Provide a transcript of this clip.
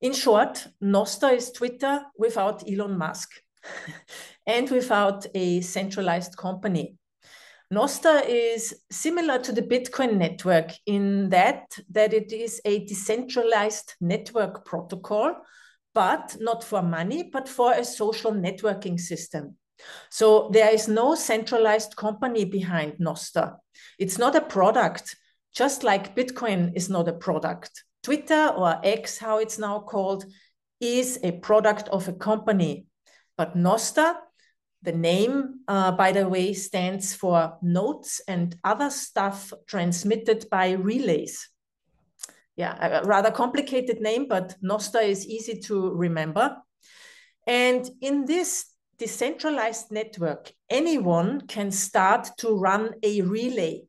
In short, Nostr is Twitter without Elon Musk and without a centralized company. Nostr is similar to the Bitcoin network in that, that it is a decentralized network protocol, but not for money, but for a social networking system. So there is no centralized company behind Nostr. It's not a product, just like Bitcoin is not a product. Twitter or X, how it's now called, is a product of a company. But Nostr the name, uh, by the way, stands for notes and other stuff transmitted by relays. Yeah, a rather complicated name, but Nostr is easy to remember. And in this decentralized network, anyone can start to run a relay.